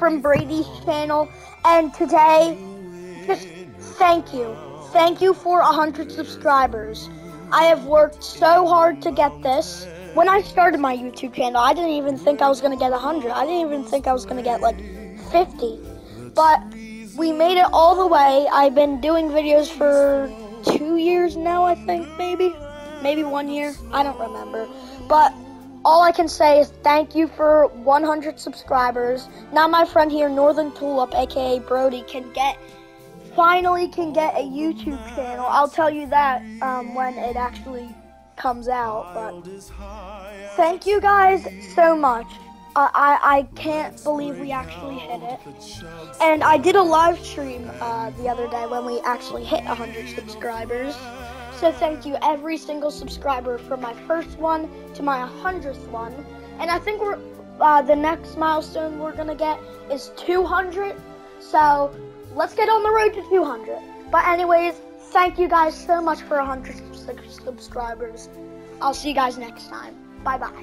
from Brady's channel, and today, just thank you. Thank you for 100 subscribers. I have worked so hard to get this. When I started my YouTube channel, I didn't even think I was going to get 100. I didn't even think I was going to get like 50. But we made it all the way. I've been doing videos for two years now, I think, maybe. Maybe one year. I don't remember. But all I can say is thank you for 100 subscribers. Now my friend here, Northern Tulip, aka Brody, can get finally can get a YouTube channel. I'll tell you that um, when it actually comes out. But thank you guys so much. Uh, I I can't believe we actually hit it. And I did a live stream uh, the other day when we actually hit 100 subscribers. So thank you every single subscriber from my first one to my 100th one. And I think we're uh, the next milestone we're gonna get is 200. So let's get on the road to 200. But anyways, thank you guys so much for 100 subscribers. I'll see you guys next time. Bye bye.